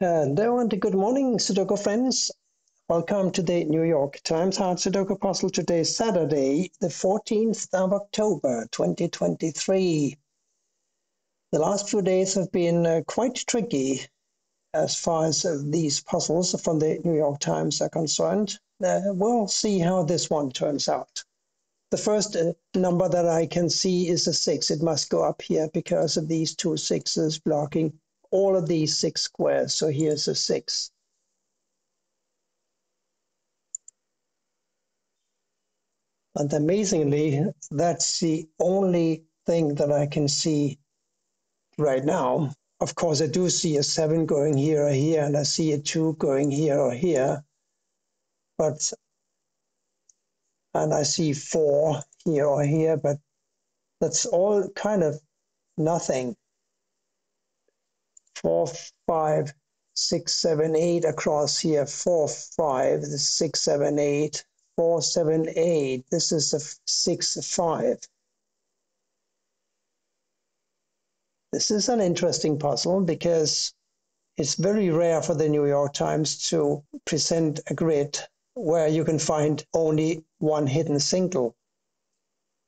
Hello and good morning, Sudoku friends. Welcome to the New York Times Hard Sudoku Puzzle. Today Saturday, the 14th of October, 2023. The last few days have been uh, quite tricky as far as uh, these puzzles from the New York Times are concerned. Uh, we'll see how this one turns out. The first uh, number that I can see is a six. It must go up here because of these two sixes blocking all of these six squares. So here's a six. And amazingly, that's the only thing that I can see right now. Of course, I do see a seven going here or here, and I see a two going here or here. But, and I see four here or here, but that's all kind of nothing four, five, six, seven, eight across here, four, five, this six, seven, eight, four, seven, eight. This is a six, five. This is an interesting puzzle because it's very rare for the New York Times to present a grid where you can find only one hidden single.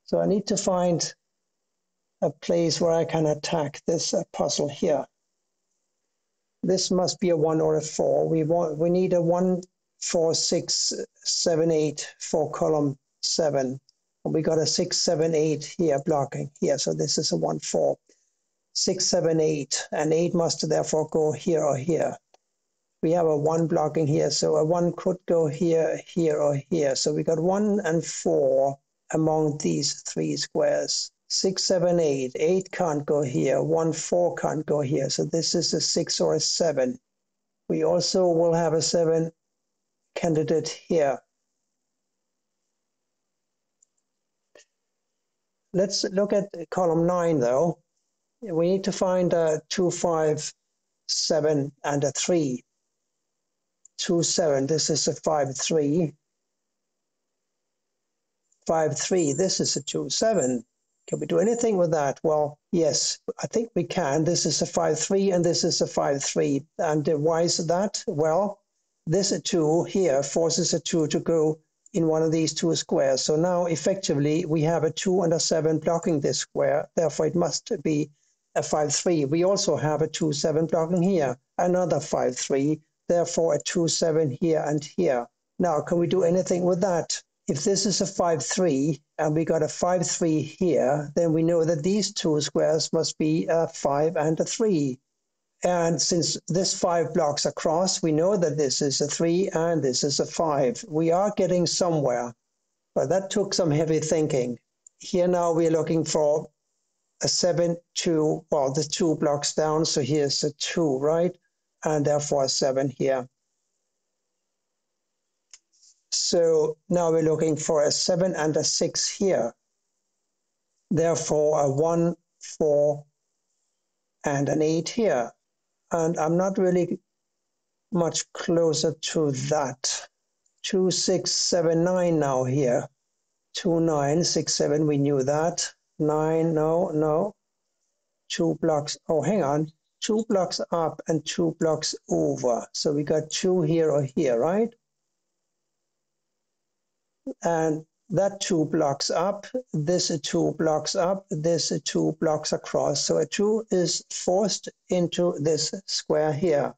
So I need to find a place where I can attack this puzzle here this must be a one or a four. We want we need a one, four, six, seven, eight for column seven. We got a six, seven, eight here blocking here. So this is a one, four, six, seven, eight, and eight must therefore go here or here. We have a one blocking here, so a one could go here, here, or here. So we got one and four among these three squares six, seven, eight. Eight can't go here. One, four can't go here. So this is a six or a seven. We also will have a seven candidate here. Let's look at column nine though. We need to find a two, five, seven, and a three. Two, seven, this is a five, three. Five, three, this is a two, seven. Can we do anything with that? Well, yes, I think we can. This is a 5-3 and this is a 5-3. And uh, why is that? Well, this 2 here forces a 2 to go in one of these two squares. So now effectively we have a 2 and a 7 blocking this square. Therefore it must be a 5-3. We also have a 2-7 blocking here, another 5-3. Therefore a 2-7 here and here. Now, can we do anything with that? If this is a 5-3 and we got a 5-3 here, then we know that these two squares must be a 5 and a 3. And since this 5 blocks across, we know that this is a 3 and this is a 5. We are getting somewhere, but that took some heavy thinking. Here now we're looking for a 7, 2, well, the 2 blocks down, so here's a 2, right? And therefore a 7 here. So now we're looking for a 7 and a 6 here. Therefore, a 1, 4, and an 8 here. And I'm not really much closer to that. 2, 6, 7, 9 now here. 2, 9, 6, 7, we knew that. 9, no, no. Two blocks, oh, hang on. Two blocks up and two blocks over. So we got two here or here, right? And that two blocks up, this two blocks up, this two blocks across. So a two is forced into this square here.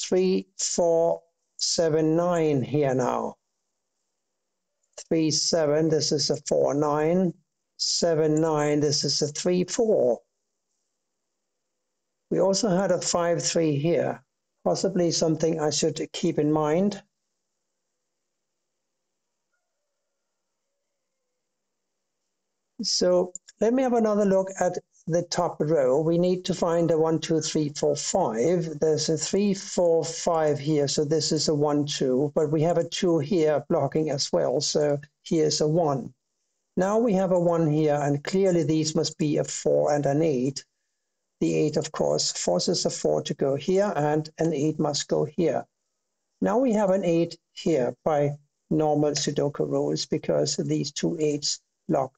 Three, four, seven, nine here now. Three, seven, this is a four, nine. Seven, nine, this is a three, four. We also had a five, three here. Possibly something I should keep in mind. So let me have another look at the top row. We need to find a one, two, three, four, five. There's a three, four, five here. So this is a one, two, but we have a two here blocking as well. So here's a one. Now we have a one here, and clearly these must be a four and an eight. The eight, of course, forces a four to go here, and an eight must go here. Now we have an eight here by normal Sudoku rules because these two eights block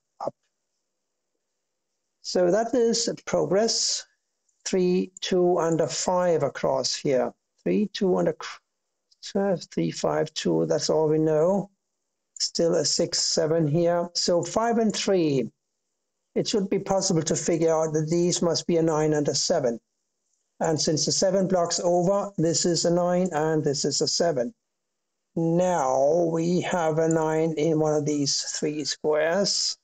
so that is progress. three, two, and a five across here. Three, two, and a three, five, two. That's all we know. Still a six, seven here. So five and three. It should be possible to figure out that these must be a nine and a seven. And since the seven blocks over, this is a nine and this is a seven. Now we have a nine in one of these three squares.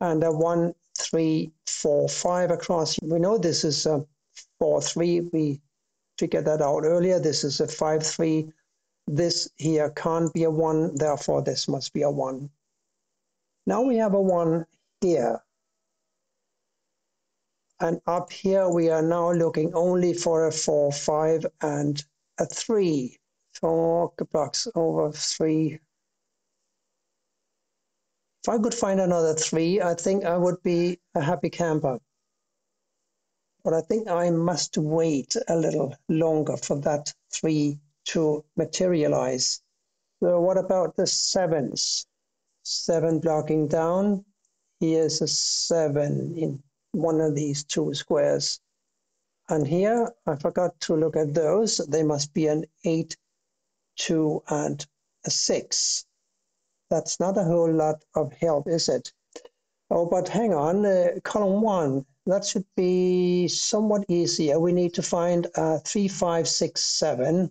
And a one, three, four, five across. We know this is a four, three. We figured that out earlier. This is a five, three. This here can't be a one, therefore this must be a one. Now we have a one here. And up here, we are now looking only for a four, five, and a three. Four blocks over three. If I could find another three, I think I would be a happy camper. But I think I must wait a little longer for that three to materialize. So what about the sevens? Seven blocking down. Here's a seven in one of these two squares. And here, I forgot to look at those. They must be an 8, 2, and a 6. That's not a whole lot of help, is it? Oh, but hang on, uh, column 1, that should be somewhat easier. We need to find a 3, 5, 6, 7.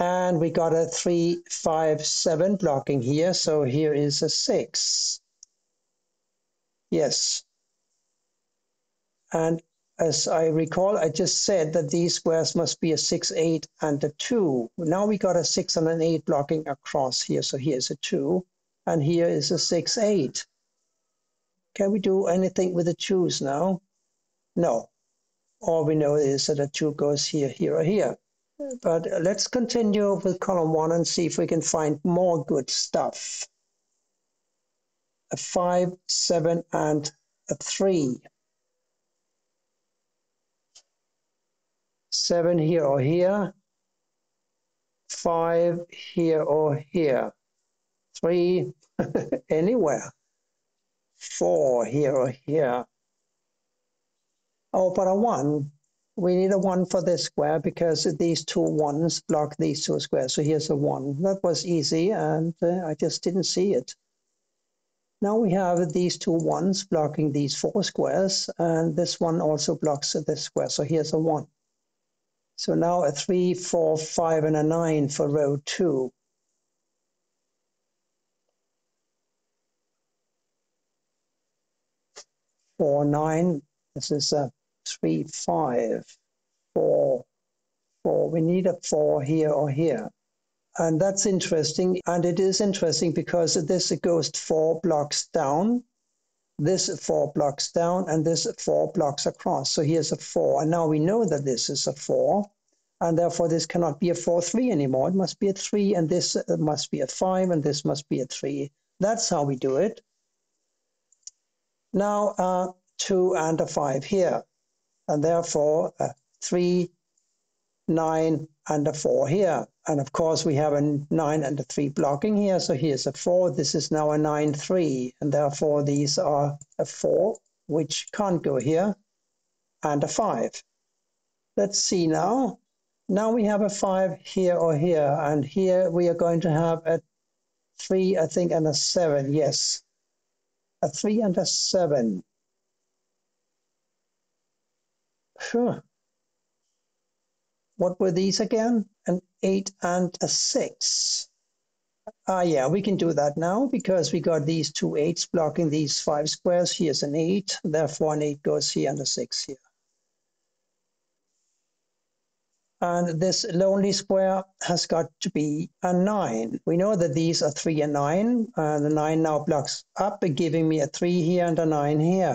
And we got a 3, 5, 7 blocking here, so here is a 6. Yes, and as I recall, I just said that these squares must be a 6, 8, and a 2. Now we got a 6 and an 8 blocking across here. So here's a 2, and here is a 6, 8. Can we do anything with the 2's now? No. All we know is that a 2 goes here, here, or here. But let's continue with column 1 and see if we can find more good stuff. A 5, 7, and a 3. Seven here or here, five here or here, three anywhere, four here or here. Oh, but a one, we need a one for this square because these two ones block these two squares. So here's a one. That was easy and uh, I just didn't see it. Now we have these two ones blocking these four squares and this one also blocks this square. So here's a one. So now a three, four, five, and a nine for row two. Four, nine, this is a three, five, four, four. We need a four here or here. And that's interesting. And it is interesting because this goes four blocks down this four blocks down and this four blocks across. So here's a four. And now we know that this is a four. And therefore, this cannot be a four, three anymore. It must be a three, and this uh, must be a five, and this must be a three. That's how we do it. Now, uh, two and a five here. And therefore, a three, nine, and a four here. And of course, we have a nine and a three blocking here. So here's a four. This is now a nine, three. And therefore, these are a four, which can't go here, and a five. Let's see now. Now we have a five here or here. And here we are going to have a three, I think, and a seven. Yes. A three and a seven. Sure. What were these again? An eight and a six. Ah, yeah, we can do that now because we got these two eights blocking these five squares. Here's an eight, therefore an eight goes here and a six here. And this lonely square has got to be a nine. We know that these are three and nine, and the nine now blocks up, giving me a three here and a nine here.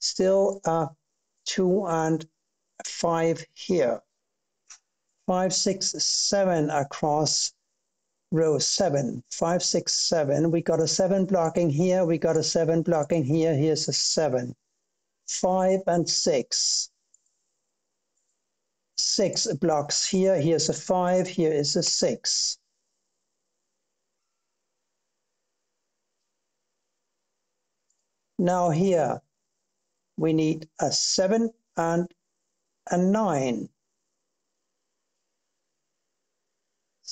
Still a two and five here five, six, seven across row seven. Five, six, seven. We got a seven blocking here. We got a seven blocking here. Here's a seven. Five and six. Six blocks here. Here's a five. Here is a six. Now here, we need a 7 and a 9.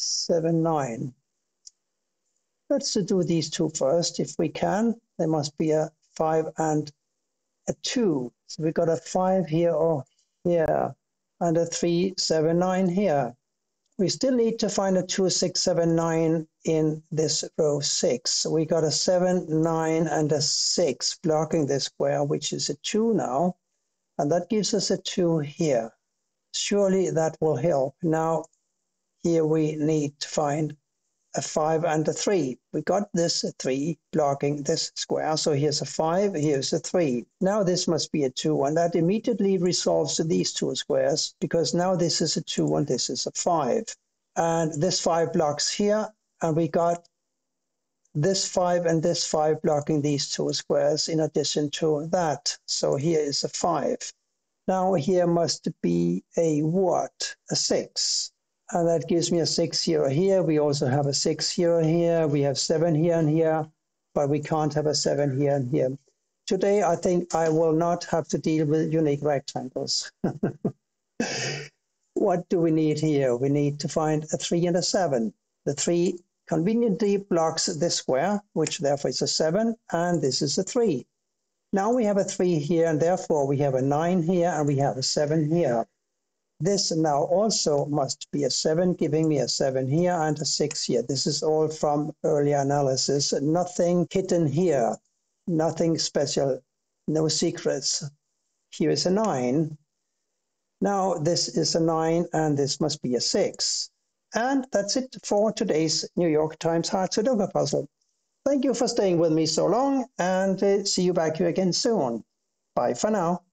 7, 9. Let's do these two first if we can. There must be a 5 and a 2. So we got a 5 here or here and a 3, 7, 9 here. We still need to find a 2, 6, 7, 9 in this row 6. So we got a 7, 9 and a 6 blocking this square, which is a 2 now. And that gives us a 2 here. Surely that will help. Now here we need to find a 5 and a 3. We got this 3 blocking this square. So here's a 5, here's a 3. Now this must be a 2, and that immediately resolves these two squares, because now this is a 2 and this is a 5. And this 5 blocks here, and we got this 5 and this 5 blocking these two squares in addition to that. So here is a 5. Now here must be a what? A 6 and that gives me a six here here. We also have a six here here. We have seven here and here, but we can't have a seven here and here. Today, I think I will not have to deal with unique rectangles. what do we need here? We need to find a three and a seven. The three conveniently blocks this square, which therefore is a seven, and this is a three. Now we have a three here, and therefore we have a nine here, and we have a seven here. This now also must be a 7, giving me a 7 here and a 6 here. This is all from earlier analysis. Nothing hidden here, nothing special, no secrets. Here is a 9. Now this is a 9 and this must be a 6. And that's it for today's New York Times Hard Sudoku puzzle. Thank you for staying with me so long and uh, see you back here again soon. Bye for now.